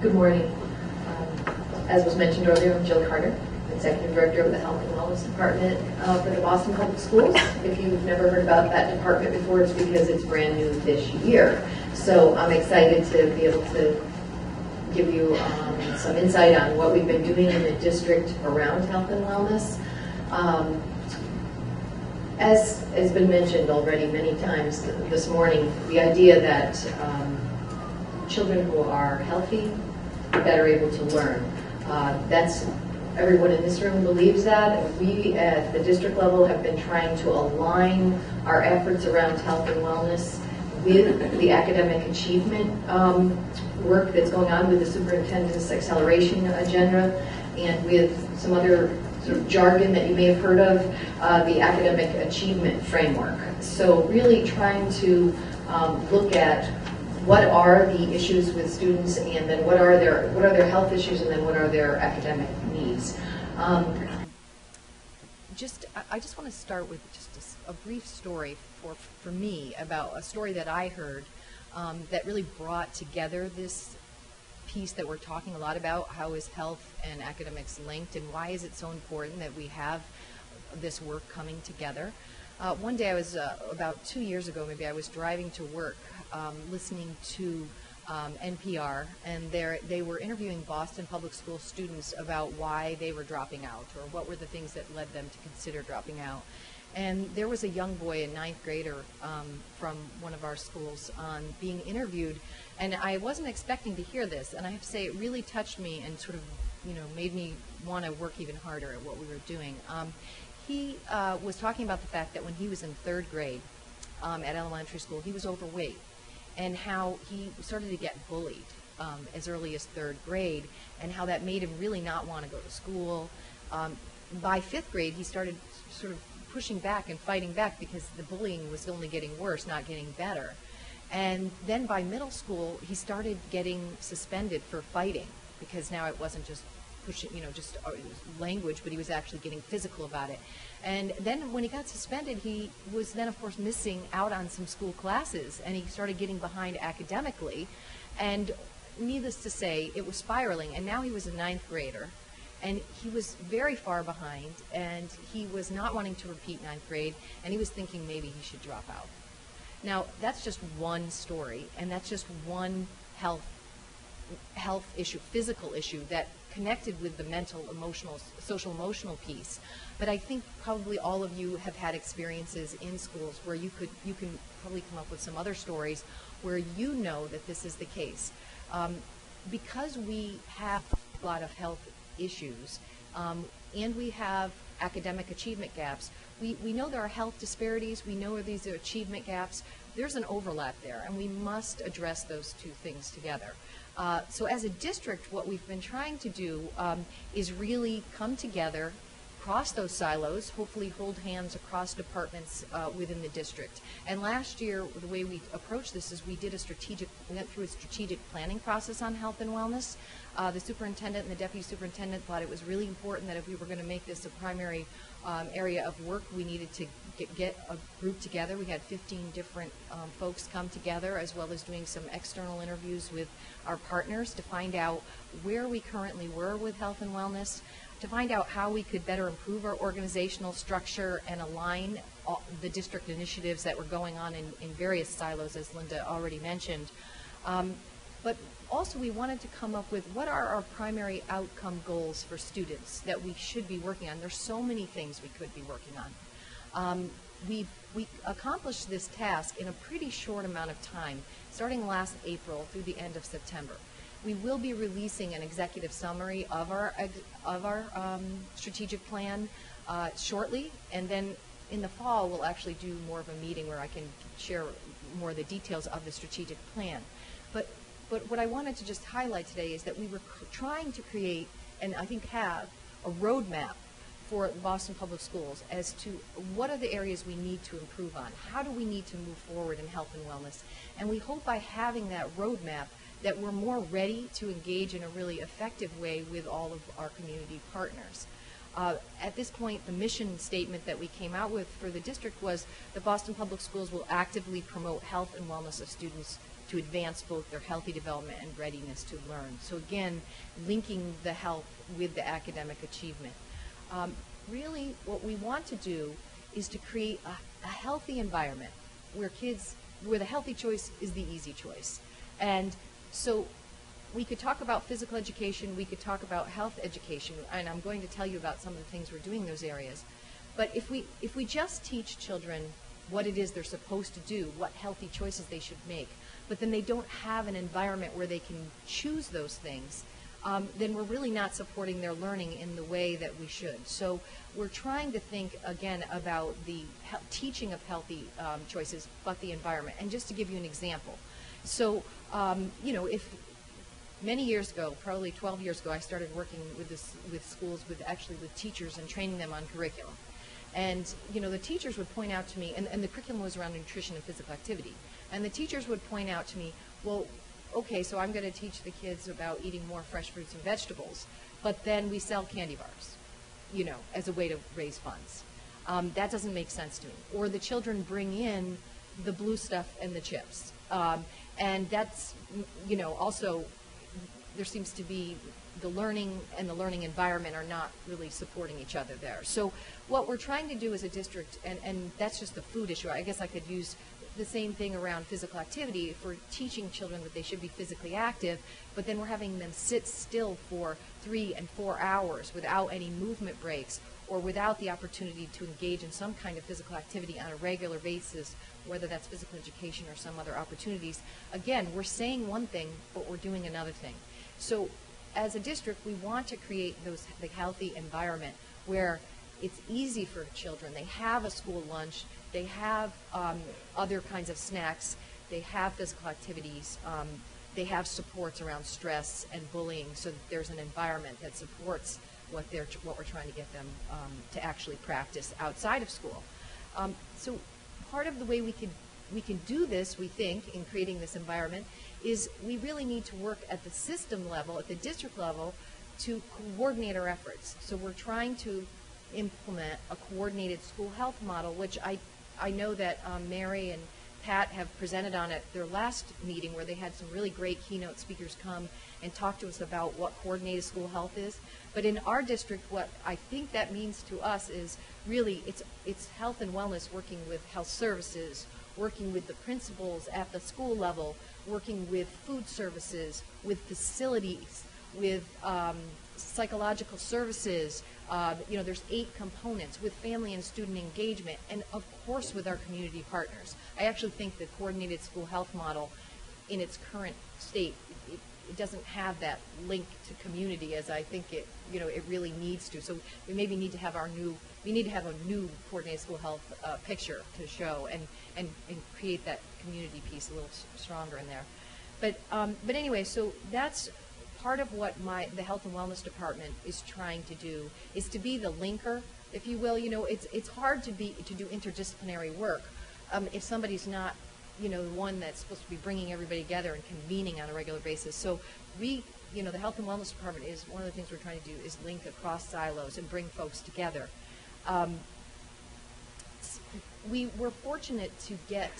Good morning. Um, As was mentioned earlier, I'm Jill Carter, Executive Director of the Health and Wellness Department uh, for the Boston Public Schools. If you've never heard about that department before, it's because it's brand new this year. So I'm excited to be able to give you um, some insight on what we've been doing in the district around health and wellness. Um, As has been mentioned already many times th- this morning, the idea that um, children who are healthy better able to learn. Uh, That's, everyone in this room believes that. We at the district level have been trying to align our efforts around health and wellness with the academic achievement um, work that's going on with the superintendent's acceleration agenda and with some other sort of jargon that you may have heard of, uh, the academic achievement framework. So really trying to um, look at what are the issues with students and then what are their, what are their health issues and then what are their academic needs. Um, just I- just want to start with just a brief story for for me about a story that I heard um, that really brought together this piece that we're talking a lot about. How is health and academics linked, and why is it so important that we have this work coming together? Uh, one day, I was uh, about two years ago, maybe I was driving to work, um, listening to um, NPR, and they were interviewing Boston Public School students about why they were dropping out, or what were the things that led them to consider dropping out. And there was a young boy, a ninth grader um, from one of our schools, um, being interviewed, and I wasn't expecting to hear this, and I have to say it really touched me and sort of, you know, made me want to work even harder at what we were doing. Um, he uh, was talking about the fact that when he was in third grade um, at elementary school, he was overweight, and how he started to get bullied um, as early as third grade, and how that made him really not want to go to school. Um, by fifth grade, he started sort of pushing back and fighting back because the bullying was only getting worse, not getting better. And then by middle school, he started getting suspended for fighting because now it wasn't just pushing, you know, just uh, language, but he was actually getting physical about it. And then when he got suspended, he was then, of course, missing out on some school classes, and he started getting behind academically. And needless to say, it was spiraling. And now he was a ninth grader, and he was very far behind, and he was not wanting to repeat ninth grade, and he was thinking maybe he should drop out. Now, that's just one story, and that's just one health health issue, physical issue that connected with the mental, emotional, social emotional piece. But I think probably all of you have had experiences in schools where you could you can probably come up with some other stories where you know that this is the case. Um, because we have a lot of health issues um, and we have academic achievement gaps, we, we know there are health disparities, we know these are achievement gaps, there's an overlap there, and we must address those two things together. Uh, so as a district, what we've been trying to do um, is really come together, cross those silos, hopefully hold hands across departments uh, within the district. And last year, the way we approached this is we did a strategic, we went through a strategic planning process on health and wellness. Uh, the superintendent and the deputy superintendent thought it was really important that if we were going to make this a primary um, area of work, we needed to get, get a group together. We had 15 different um, folks come together, as well as doing some external interviews with our partners to find out where we currently were with health and wellness, to find out how we could better improve our organizational structure and align the district initiatives that were going on in, in various silos, as Linda already mentioned. Um, but also, we wanted to come up with what are our primary outcome goals for students that we should be working on. There's so many things we could be working on. Um, we, we accomplished this task in a pretty short amount of time, starting last April through the end of September. We will be releasing an executive summary of our, of our um, strategic plan uh, shortly, and then in the fall, we'll actually do more of a meeting where I can share more of the details of the strategic plan. But, but what I wanted to just highlight today is that we were trying to create, and I think have, a roadmap for Boston Public Schools as to what are the areas we need to improve on? How do we need to move forward in health and wellness? And we hope by having that roadmap that we're more ready to engage in a really effective way with all of our community partners. Uh, At this point, the mission statement that we came out with for the district was the Boston Public Schools will actively promote health and wellness of students to advance both their healthy development and readiness to learn. So again, linking the health with the academic achievement. Um, really, what we want to do is to create a, a healthy environment where kids, where the healthy choice is the easy choice. And so we could talk about physical education, we could talk about health education, and I'm going to tell you about some of the things we're doing in those areas. But if we, if we just teach children what it is they're supposed to do, what healthy choices they should make, but then they don't have an environment where they can choose those things, um, then we're really not supporting their learning in the way that we should. So we're trying to think again about the he- teaching of healthy um, choices, but the environment. And just to give you an example, so um, you know if many years ago, probably 12 years ago, I started working with this with schools, with actually with teachers and training them on curriculum. And you know, the teachers would point out to me, and, and the curriculum was around nutrition and physical activity. And the teachers would point out to me, well, okay, so I'm going to teach the kids about eating more fresh fruits and vegetables, but then we sell candy bars, you know, as a way to raise funds. Um, that doesn't make sense to me. Or the children bring in the blue stuff and the chips. Um, and that's, you know, also there seems to be the learning and the learning environment are not really supporting each other there. So what we're trying to do as a district, and, and that's just the food issue, I guess I could use the same thing around physical activity for teaching children that they should be physically active, but then we're having them sit still for three and four hours without any movement breaks or without the opportunity to engage in some kind of physical activity on a regular basis, whether that's physical education or some other opportunities. Again, we're saying one thing, but we're doing another thing. So as a district, we want to create those, the healthy environment where it's easy for children. They have a school lunch, they have um, other kinds of snacks, they have physical activities, um, they have supports around stress and bullying, so that there's an environment that supports what they're what we're trying to get them um, to actually practice outside of school. Um, so part of the way we can we can do this, we think, in creating this environment, is we really need to work at the system level, at the district level, to coordinate our efforts. So we're trying to implement a coordinated school health model, which I, I know that um, Mary and Pat have presented on at their last meeting where they had some really great keynote speakers come and talk to us about what coordinated school health is. But in our district, what I think that means to us is really it's, it's health and wellness working with health services, working with the principals at the school level, working with food services, with facilities, with um, psychological services. Uh, you know, there's eight components with family and student engagement, and of course with our community partners. I actually think the coordinated school health model, in its current state, it, it doesn't have that link to community as I think it, you know, it really needs to. So we maybe need to have our new, we need to have a new coordinated school health uh, picture to show and, and, and create that community piece a little stronger in there. But, um, but anyway, so that's part of what my, the health and wellness department is trying to do, is to be the linker, if you will. You know, it's, it's hard to be, to do interdisciplinary work um, if somebody's not, you know, the one that's supposed to be bringing everybody together and convening on a regular basis. So we, you know, the health and wellness department is, one of the things we're trying to do is link across silos and bring folks together. Um, we were fortunate to get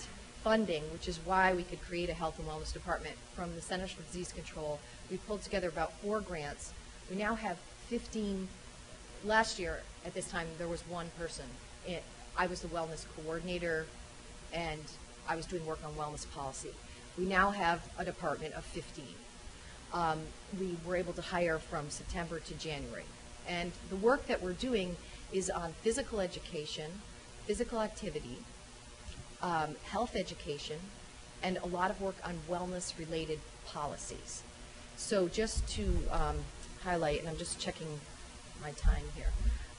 funding, which is why we could create a health and wellness department from the Centers for Disease Control. We pulled together about four grants. We now have 15. Last year at this time, there was one person. It, I was the wellness coordinator, and I was doing work on wellness policy. We now have a department of 15. Um, we were able to hire from September to January. And the work that we're doing is on physical education, physical activity, um, health education, and a lot of work on wellness-related policies. So just to um, highlight, and I'm just checking my time here,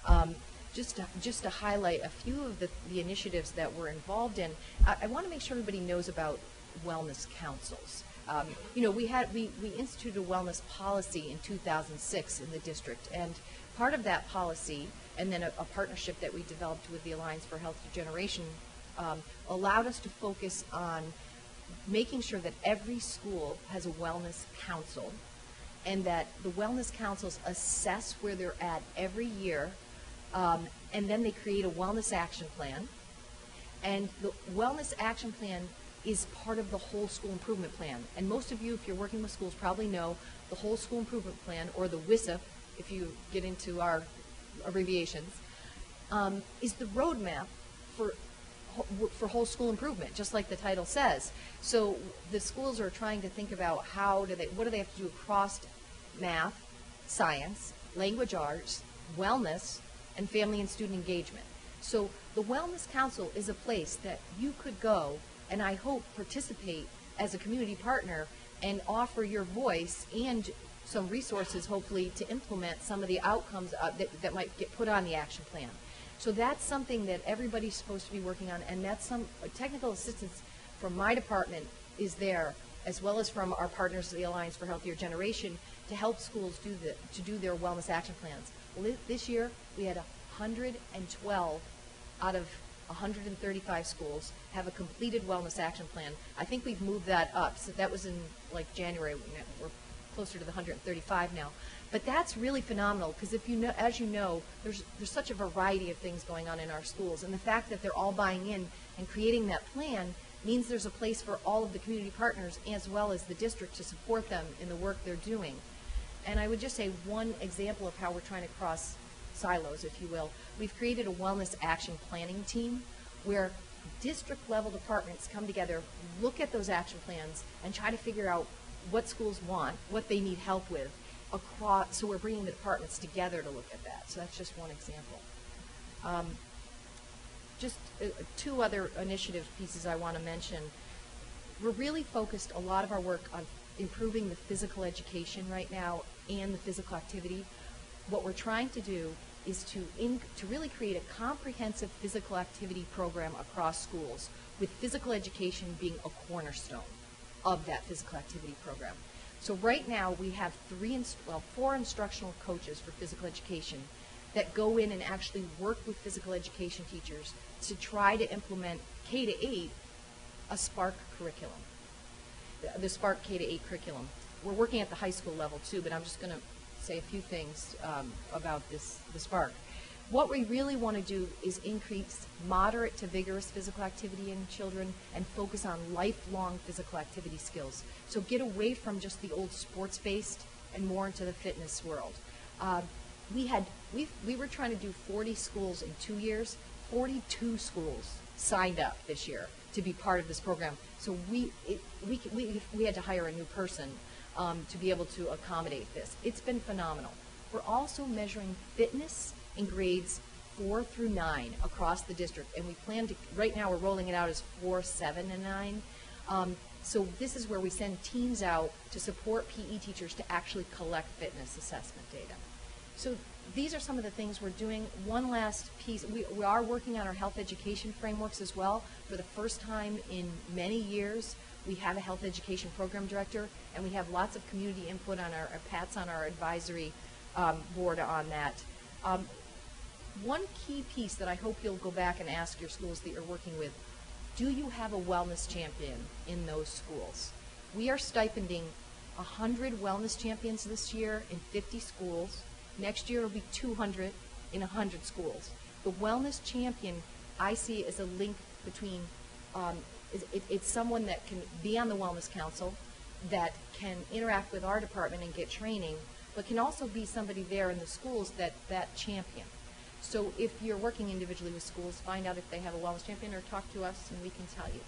um, just to, just to highlight a few of the, the initiatives that we're involved in, I, I want to make sure everybody knows about wellness councils. Um, you know, we had we, we instituted a wellness policy in 2006 in the district, and part of that policy, and then a, a partnership that we developed with the Alliance for Healthier Generation, um, allowed us to focus on making sure that every school has a wellness council, and that the wellness councils assess where they're at every year, um, and then they create a wellness action plan. And the wellness action plan is part of the whole school improvement plan. And most of you, if you're working with schools, probably know the whole school improvement plan, or the WISIP, if you get into our abbreviations, um, is the roadmap for for whole school improvement, just like the title says. So the schools are trying to think about how do they, what do they have to do across math, science, language arts, wellness, and family and student engagement. So the Wellness Council is a place that you could go and I hope participate as a community partner and offer your voice and some resources, hopefully, to implement some of the outcomes uh, that, that might get put on the action plan. So that's something that everybody's supposed to be working on, and that's some uh, technical assistance from my department is there, as well as from our partners, the Alliance for Healthier Generation, to help schools do the, to do their wellness action plans. This year, we had 112 out of 135 schools have a completed wellness action plan. I think we've moved that up, so that was in like January, we're closer to the 135 now. But that's really phenomenal, because if you know, as you know, there's, there's such a variety of things going on in our schools, and the fact that they're all buying in and creating that plan means there's a place for all of the community partners as well as the district to support them in the work they're doing. And I would just say one example of how we're trying to cross silos, if you will. We've created a wellness action planning team where district level departments come together, look at those action plans, and try to figure out what schools want, what they need help with across, so we're bringing the departments together to look at that. So that's just one example. Um, just uh, two other initiative pieces I want to mention. We're really focused a lot of our work on improving the physical education right now and the physical activity. What we're trying to do is to to really create a comprehensive physical activity program across schools, with physical education being a cornerstone of that physical activity program. So right now we have three, well, four instructional coaches for physical education that go in and actually work with physical education teachers to try to implement K to eight a Spark curriculum, the- Spark K to eight curriculum. We're working at the high school level too, but I'm just going to say a few things um, about this, the Spark. What we really want to do is increase moderate to vigorous physical activity in children and focus on lifelong physical activity skills. So get away from just the old sports-based and more into the fitness world. Uh, we had we we were trying to do 40 schools in two years. 42 schools signed up this year to be part of this program. So we it, we we we had to hire a new person um, to be able to accommodate this. It's been phenomenal. We're also measuring fitness in grades four through nine across the district, and we plan to. Right now, we're rolling it out as four, seven, and nine. Um, so this is where we send teams out to support PE teachers to actually collect fitness assessment data. So these are some of the things we're doing. One last piece, we, we are working on our health education frameworks as well. For the first time in many years, we have a health education program director, and we have lots of community input on our, our Pat's on our advisory um, board on that. Um, one key piece that I hope you'll go back and ask your schools that you're working with, do you have a wellness champion in those schools? We are stipending 100 wellness champions this year in 50 schools. Next year it'll be 200 in 100 schools. The wellness champion I see as a link between, um, it, it's someone that can be on the wellness council, that can interact with our department and get training, but can also be somebody there in the schools that that champion. So if you're working individually with schools, find out if they have a wellness champion or talk to us and we can tell you.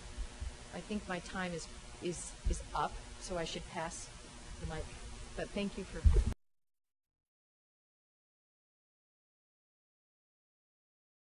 I think my time is, is, is up, so I should pass the mic. But thank you for